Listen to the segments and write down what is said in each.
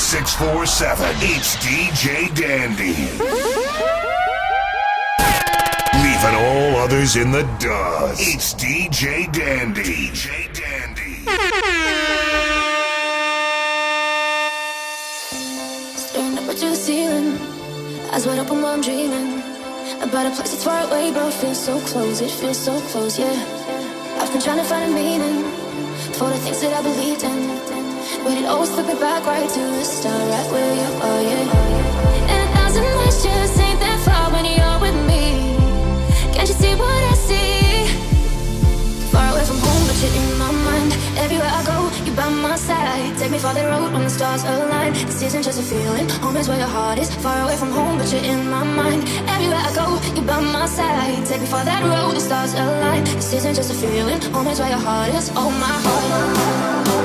647. It's DJ Dandy. Leaving all others in the dust. It's DJ Dandy. DJ Dandy. Staring up at the ceiling, eyes wide open while I'm dreaming about a place that's far away, but feels so close. It feels so close, yeah. I've been trying to find a meaning for the things that I believed in, but it always took me back right to the start, right where you are, yeah. And a thousand miles just ain't that far when you're with me. Can't you see what I see? Far away from home, but you're in my mind. Everywhere I go, you're by my side. Take me for the road when the stars align. This isn't just a feeling, home is where your heart is. Far away from home, but you're in my mind. Everywhere I go, you're by my side. Take me for that road, the stars align. This isn't just a feeling, home is where your heart is. Oh my heart.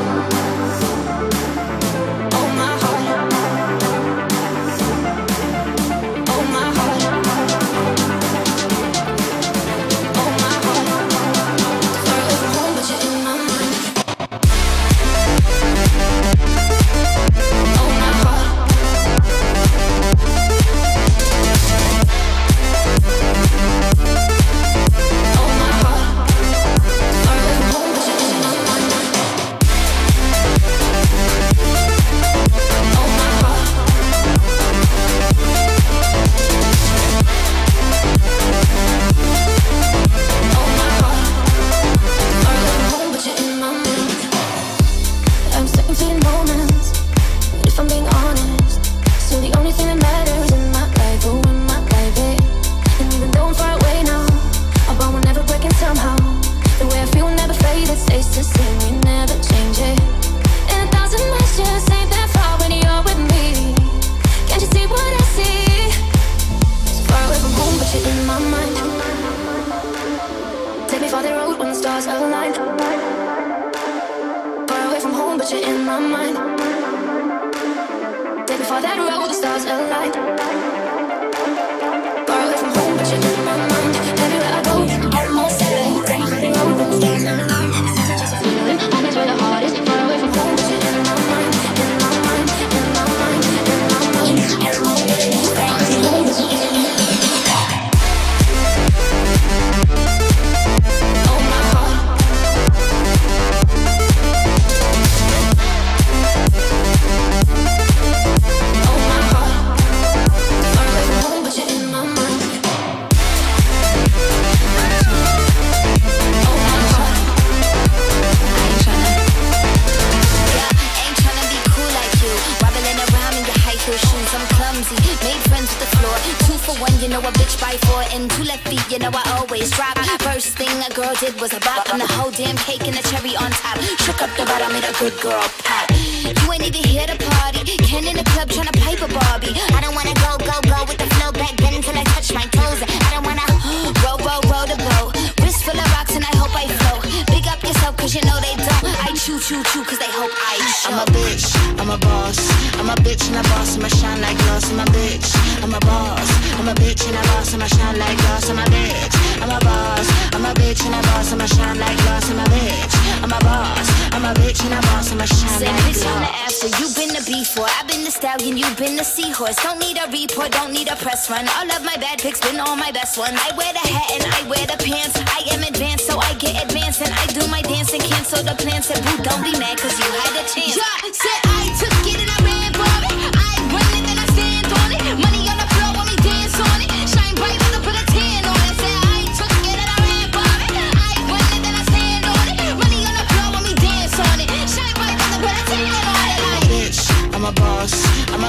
I'm a bitch and I'ma shine Say like bitch on the glass. after, you been the before. I've been the stallion, you've been the seahorse. Don't need a report, don't need a press run. All of my bad pics been all my best ones. I wear the hat and I wear the pants. I am advanced, so I get advanced. And I do my dance and cancel the plans. Said, boo, don't be mad, cause you had a chance. Yeah, said I took it and I ran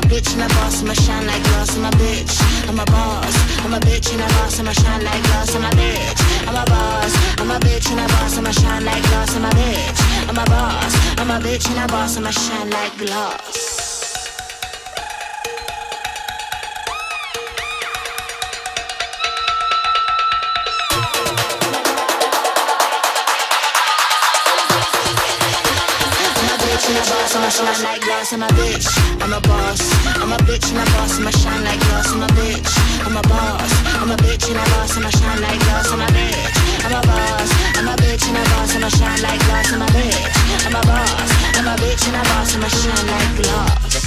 bitch and a boss, I'ma shine like glass. I'm a bitch, I'm a boss. I'm a bitch and a boss, I'ma shine like glass. I'm a bitch, I'm a boss. I'm a bitch and a boss, I'ma shine like glass. I'm a bitch, I'm a boss. I'm a bitch and a boss, I'ma shine like glass. A I'ma shine like glass. I'm a bitch, I'm a boss. I'm a bitch and a boss, I'ma shine like glass. I'm a bitch, I'm a boss. I'm a bitch and a boss, I'ma shine like glass. I'm a bitch, I'm a boss. I'm a bitch and a boss, I'ma shine like glass. I'm a bitch, I'm a boss. I'm a bitch and a boss, I'ma shine like glass.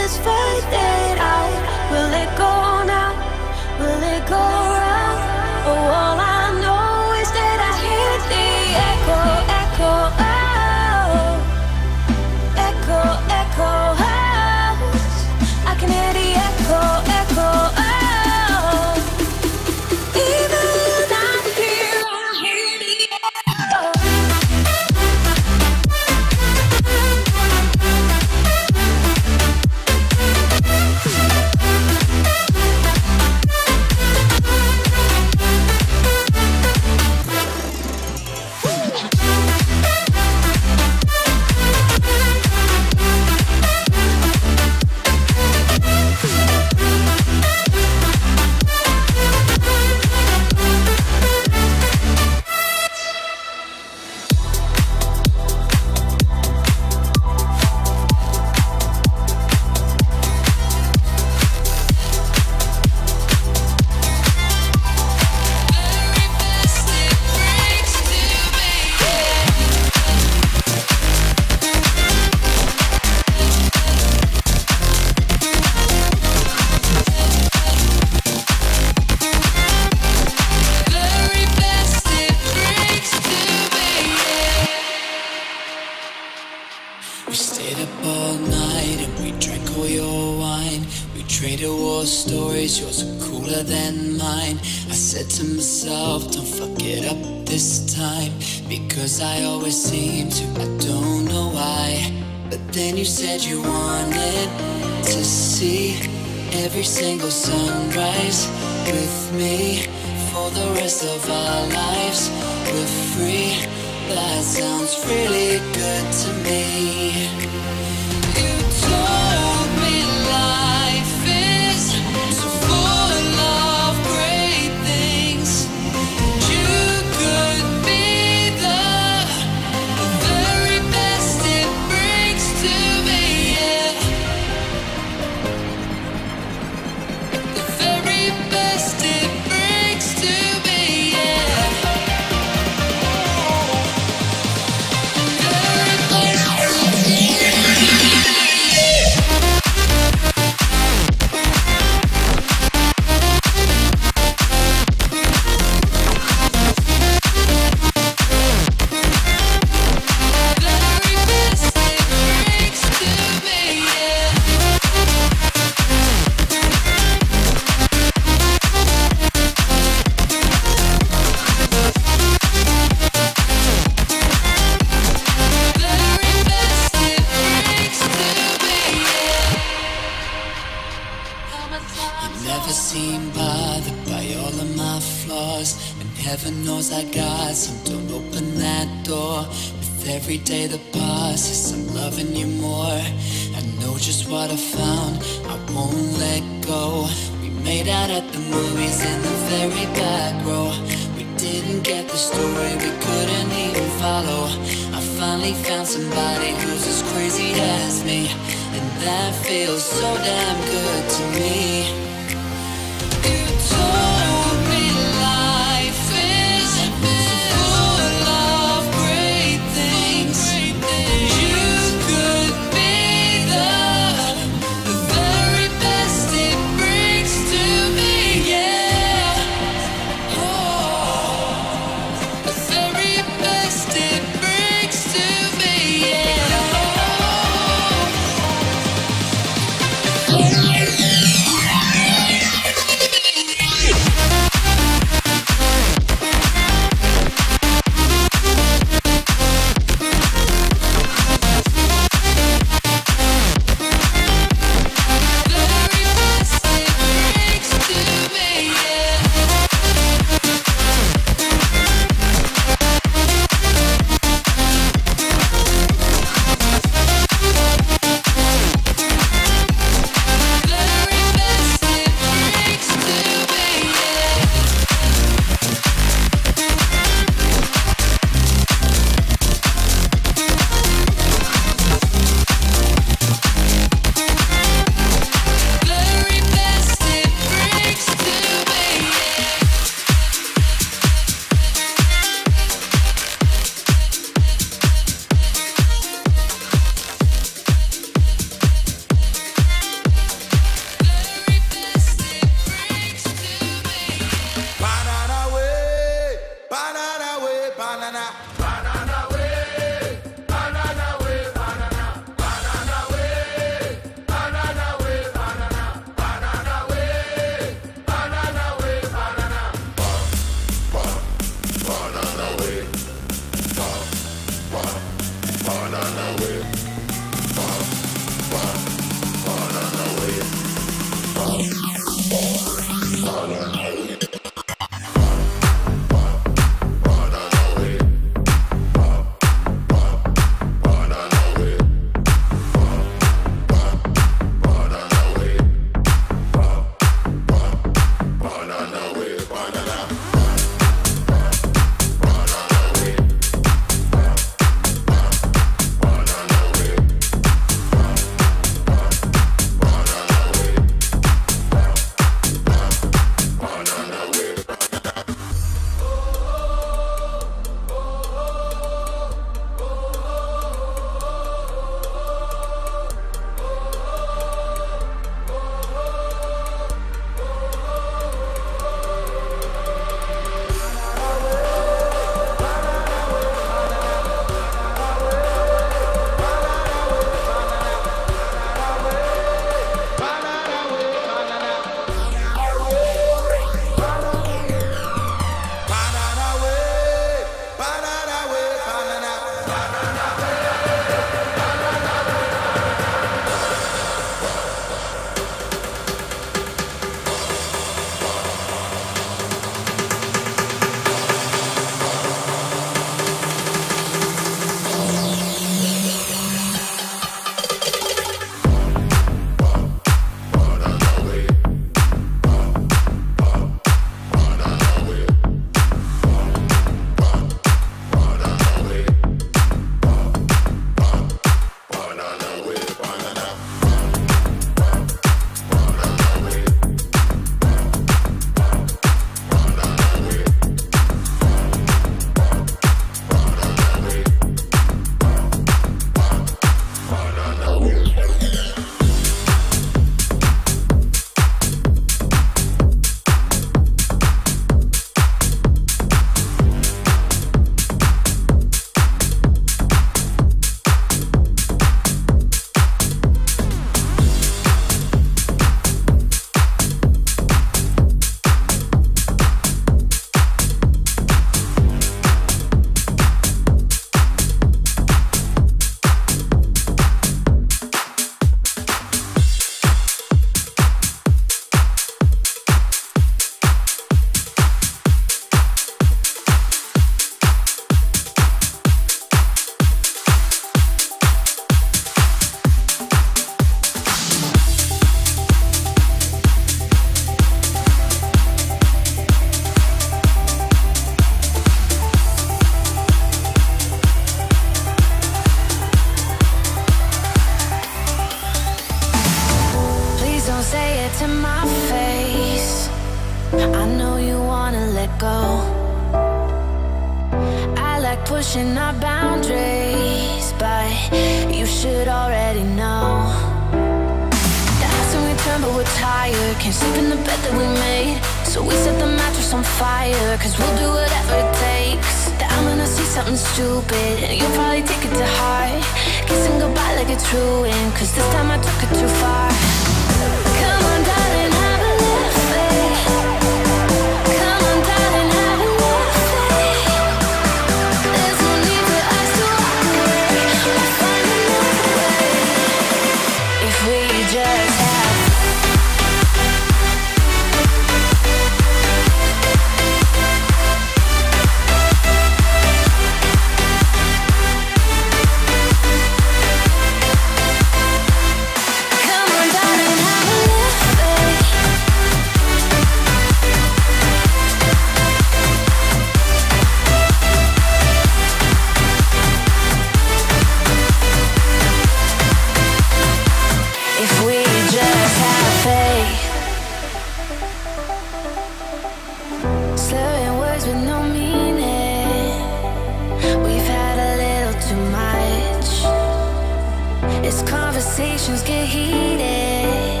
Conversations get heated,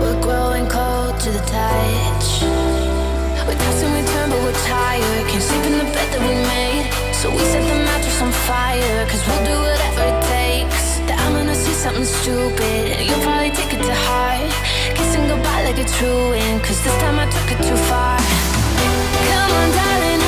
we're growing cold to the touch. We toss and we turn, but we're tired. Can't sleep in the bed that we made. So we set the mattress on fire, cause we'll do whatever it takes. That I'm gonna see something stupid, and you'll probably take it to heart. Kissing goodbye like it's ruined, cause this time I took it too far. Come on, darling,